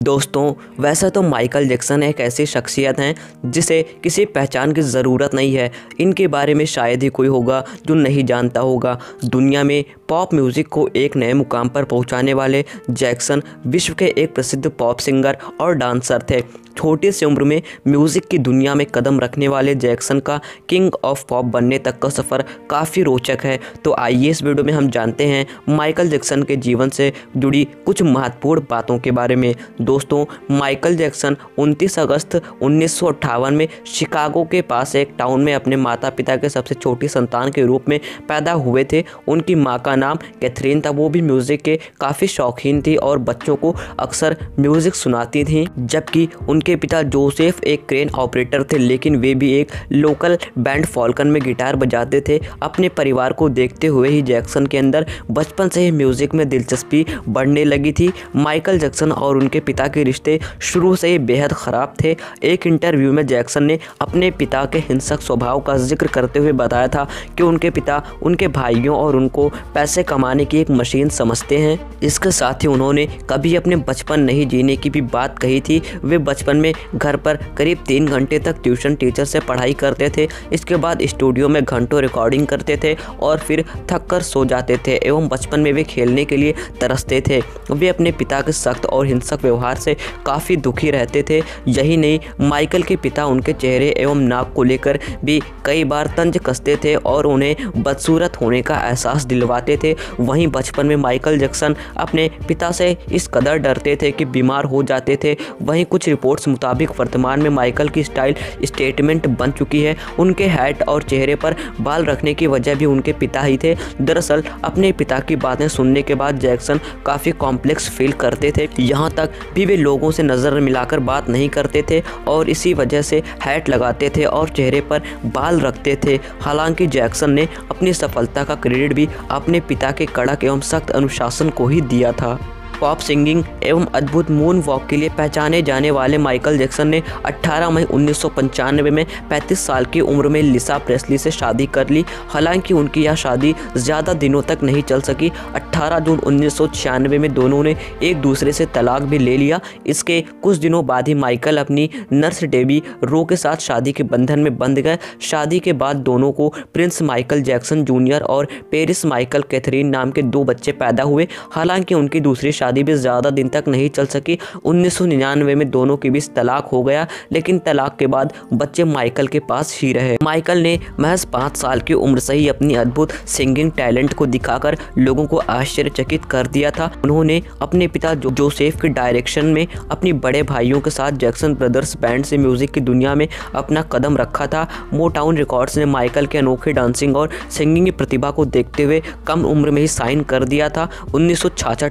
दोस्तों, वैसे तो माइकल जैक्सन एक ऐसी शख्सियत हैं जिसे किसी पहचान की ज़रूरत नहीं है। इनके बारे में शायद ही कोई होगा जो नहीं जानता होगा। दुनिया में पॉप म्यूज़िक को एक नए मुकाम पर पहुँचाने वाले जैक्सन विश्व के एक प्रसिद्ध पॉप सिंगर और डांसर थे। छोटी सी उम्र में म्यूज़िक की दुनिया में कदम रखने वाले जैक्सन का किंग ऑफ़ पॉप बनने तक का सफ़र काफ़ी रोचक है। तो आइए इस वीडियो में हम जानते हैं माइकल जैक्सन के जीवन से जुड़ी कुछ महत्वपूर्ण बातों के बारे में। दोस्तों, माइकल जैक्सन 29 अगस्त उन्नीस सौ अट्ठावन में शिकागो के पास एक टाउन में अपने माता पिता के सबसे छोटी संतान के रूप में पैदा हुए थे। उनकी माँ का नाम कैथरीन था। वो भी म्यूज़िक के काफ़ी शौकीन थी और बच्चों को अक्सर म्यूज़िक सुनाती थी, जबकि उनके उनके पिता जोसेफ एक क्रेन ऑपरेटर थे, लेकिन वे भी एक लोकल बैंड फॉल्कन में गिटार बजाते थे। अपने परिवार को देखते हुए ही जैक्सन के अंदर बचपन से ही म्यूज़िक में दिलचस्पी बढ़ने लगी थी। माइकल जैक्सन और उनके पिता के रिश्ते शुरू से ही बेहद ख़राब थे। एक इंटरव्यू में जैक्सन ने अपने पिता के हिंसक स्वभाव का ज़िक्र करते हुए बताया था कि उनके पिता उनके भाइयों और उनको पैसे कमाने की एक मशीन समझते हैं। इसके साथ ही उन्होंने कभी अपने बचपन नहीं जीने की भी बात कही थी। वे बचपन में घर पर करीब तीन घंटे तक ट्यूशन टीचर से पढ़ाई करते थे। इसके बाद स्टूडियो में घंटों रिकॉर्डिंग करते थे और फिर थक कर सो जाते थे एवं बचपन में वे खेलने के लिए तरसते थे। वे अपने पिता के सख्त और हिंसक व्यवहार से काफ़ी दुखी रहते थे। यही नहीं, माइकल के पिता उनके चेहरे एवं नाक को लेकर भी कई बार तंज कसते थे और उन्हें बदसूरत होने का एहसास दिलवाते थे। वहीं बचपन में माइकल जैक्सन अपने पिता से इस कदर डरते थे कि बीमार हो जाते थे। वहीं कुछ रिपोर्ट्स मुताबिक वर्तमान में माइकल की स्टाइल स्टेटमेंट बन चुकी है। उनके हैट और चेहरे पर बाल रखने की वजह भी उनके पिता ही थे। दरअसल, अपने पिता की बातें सुनने के बाद जैक्सन काफ़ी कॉम्प्लेक्स फील करते थे। यहाँ तक भी वे लोगों से नज़र मिलाकर बात नहीं करते थे और इसी वजह से हैट लगाते थे और चेहरे पर बाल रखते थे। हालाँकि जैक्सन ने अपनी सफलता का क्रेडिट भी अपने पिता के कड़क एवं सख्त अनुशासन को ही दिया था। पॉप सिंगिंग एवं अद्भुत मून वॉक के लिए पहचाने जाने वाले माइकल जैक्सन ने 18 मई उन्नीस सौ पंचानवे में 35 साल की उम्र में लिसा प्रेसली से शादी कर ली। हालाँकि उनकी यह शादी ज़्यादा दिनों तक नहीं चल सकी। 18 जून उन्नीस सौ छियानवे में दोनों ने एक दूसरे से तलाक भी ले लिया। इसके कुछ दिनों बाद ही माइकल अपनी नर्स डेबी रो के साथ शादी के बंधन में बंध गए। शादी के बाद दोनों को प्रिंस माइकल जैक्सन जूनियर और पेरिस माइकल कैथरीन नाम के दो बच्चे पैदा हुए। हालाँकि उनकी दूसरी शादी शादी भी ज़्यादा दिन तक नहीं चल सकी। उन्नीस सौ निन्यानवे में दोनों के बीच तलाक हो गया, लेकिन तलाक के बाद बच्चे माइकल के पास ही रहे। माइकल ने महज पाँच साल की उम्र से ही अपनी अद्भुत सिंगिंग टैलेंट को दिखाकर लोगों को आश्चर्यचकित कर दिया था। उन्होंने अपने पिता जो जोसेफ के डायरेक्शन में अपनी बड़े भाइयों के साथ जैक्सन ब्रदर्स बैंड से म्यूज़िक की दुनिया में अपना कदम रखा था। मोटाउन रिकॉर्ड्स ने माइकल के अनोखे डांसिंग और सिंगिंग की प्रतिभा को देखते हुए कम उम्र में ही साइन कर दिया था। उन्नीस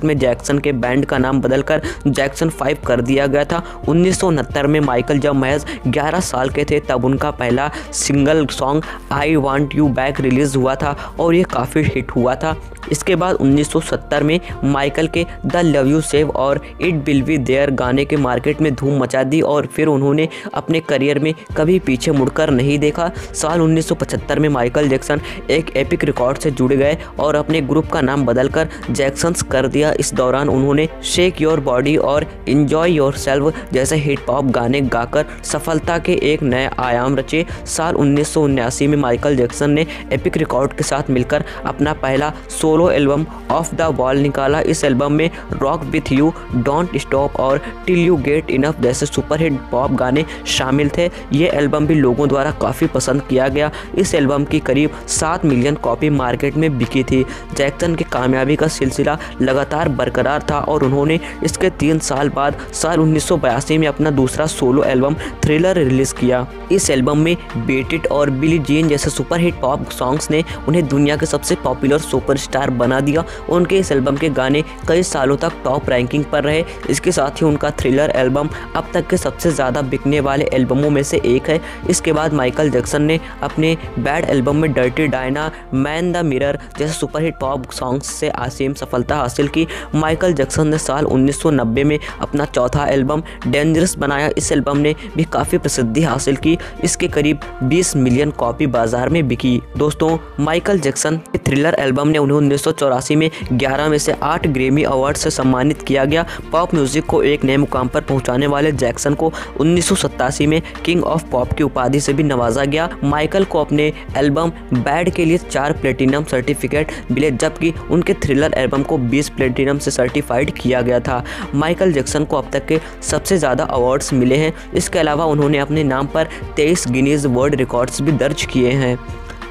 में जैक्सन के के बैंड का नाम बदलकर जैक्सन फाइव कर दिया गया था। उन्नीस में माइकल जब महज 11 साल के थे, तब उनका पहला single song I want you back release हुआ था और ये काफ़ी हिट हुआ था। इसके बाद 1970 में माइकल के द लव यू सेव और इट बिल बी देयर गाने के मार्केट में धूम मचा दी और फिर उन्होंने अपने करियर में कभी पीछे मुड़कर नहीं देखा। साल 1975 में माइकल जैक्सन एक एपिक रिकॉर्ड से जुड़ गए और अपने ग्रुप का नाम बदलकर जैक्सन्स कर दिया। इस दौरान उन्होंने शेक योर बॉडी और इन्जॉय योर सेल्फ जैसे हिट पॉप गाने गाकर सफलता के एक नए आयाम रचे। साल उन्नीस में माइकल जैक्सन ने एपिक रिकॉर्ड के साथ मिलकर अपना पहला solo album off the wall निकाला। इस एल्बम में rock with you don't stop और टिल यू गेट इनफ जैसे सुपरहिट पॉप गाने शामिल थे। ये एल्बम भी लोगों द्वारा काफ़ी पसंद किया गया। इस एल्बम की करीब सात मिलियन कॉपी मार्केट में बिकी थी। जैक्सन की कामयाबी का सिलसिला लगातार बरकरार था और उन्होंने इसके तीन साल बाद साल उन्नीस में अपना दूसरा सोलो एल्बम थ्रिलर रिलीज़ किया। इस एल्बम में बेटिट और बिली जीन जैसे सुपरहिट पॉप सॉन्ग्स ने उन्हें दुनिया के सबसे पॉपुलर सुपरस्टार बना दिया। उनके इस एल्बम के गाने कई सालों तक टॉप रैंकिंग पर रहे। इसके साथ ही उनका थ्रिलर एल्बम अब तक के सबसे ज़्यादा बिकने वाले एल्बमों में से एक है। इसके बाद माइकल जैक्सन ने अपने बैड एल्बम में dirty Diana man the mirror जैसे सुपरहिट पॉप सॉन्ग्स से आसीम सफलता हासिल की। माइकल जैक्सन ने साल 1990 में अपना चौथा एल्बम डेंजरस बनाया। इस एल्बम ने भी काफ़ी प्रसिद्धि हासिल की। इसके करीब 20 मिलियन कॉपी बाज़ार में बिकी। दोस्तों, माइकल जैक्सन थ्रिलर एल्बम ने उन्हें उन्नीस सौ चौरासी में ग्यारह में से आठ ग्रेमी अवार्ड से सम्मानित किया गया। पॉप म्यूज़िक को एक नए मुकाम पर पहुँचाने वाले जैक्सन को उन्नीस सौ सतासी में किंग ऑफ़ पॉप की उपाधि से भी नवाजा गया। माइकल को अपने एल्बम बैड के लिए चार प्लेटिनम सर्टिफिकेट मिले, जबकि उनके थ्रिलर एल्बम को 20 प्लेटिनम से सर्टिफाइड किया गया था। माइकल जैक्सन को अब तक के सबसे ज़्यादा अवार्ड्स मिले हैं। इसके अलावा उन्होंने अपने नाम पर तेईस गिनीज वर्ल्ड रिकॉर्ड्स भी दर्ज किए हैं।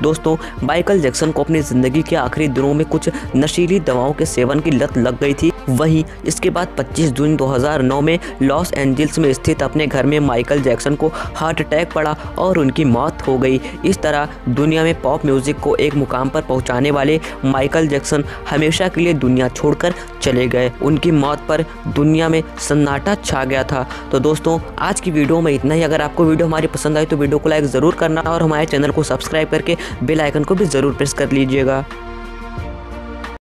दोस्तों, माइकल जैक्सन को अपनी ज़िंदगी के आखिरी दिनों में कुछ नशीली दवाओं के सेवन की लत लग गई थी। वहीं, इसके बाद 25 जून 2009 में लॉस एंजल्स में स्थित अपने घर में माइकल जैक्सन को हार्ट अटैक पड़ा और उनकी मौत हो गई। इस तरह, दुनिया में पॉप म्यूज़िक को एक मुकाम पर पहुँचाने वाले माइकल जैक्सन हमेशा के लिए दुनिया छोड़कर चले गए। उनकी मौत पर दुनिया में सन्नाटा छा गया था। तो दोस्तों, आज की वीडियो में इतना ही। अगर आपको वीडियो हमारी पसंद आई तो वीडियो को लाइक ज़रूर करना और हमारे चैनल को सब्सक्राइब करके बेल आइकन को भी ज़रूर प्रेस कर लीजिएगा।